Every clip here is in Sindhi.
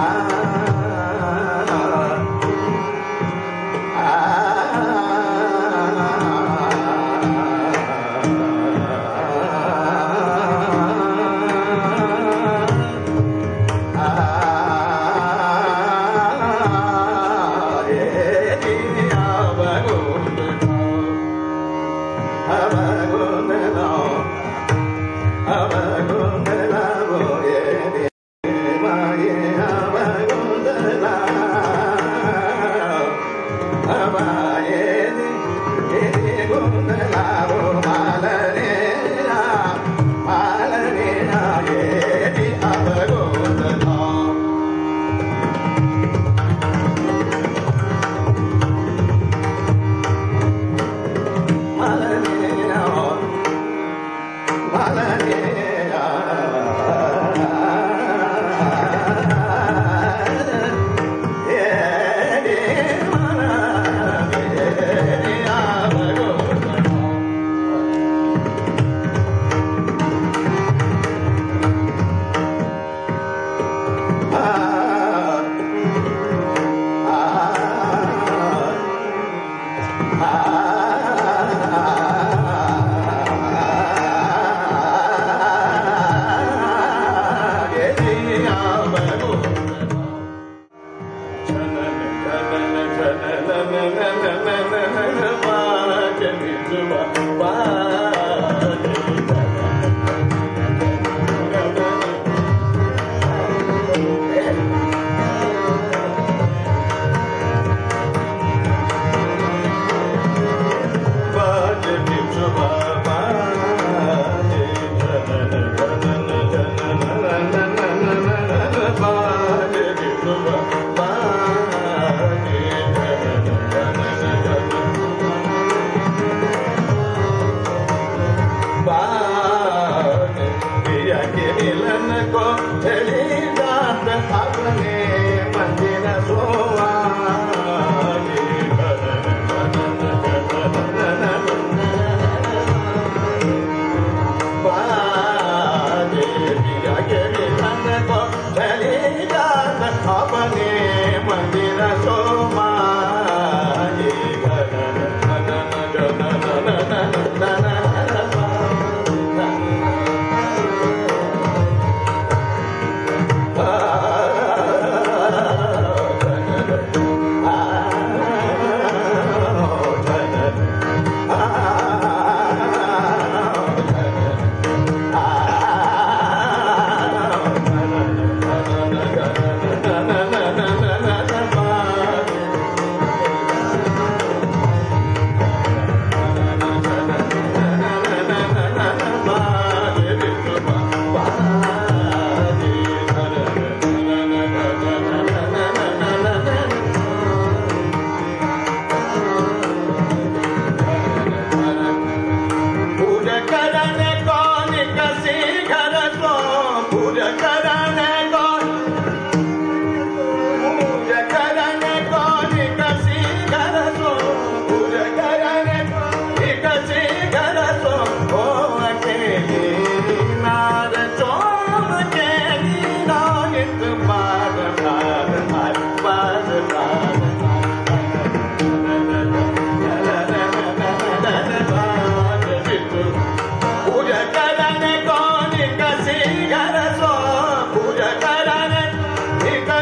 Ah. na na na na na America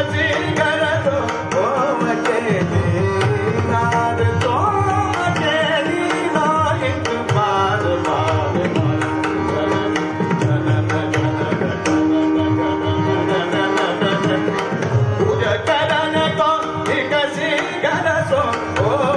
Oh करनि त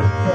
Rasiya,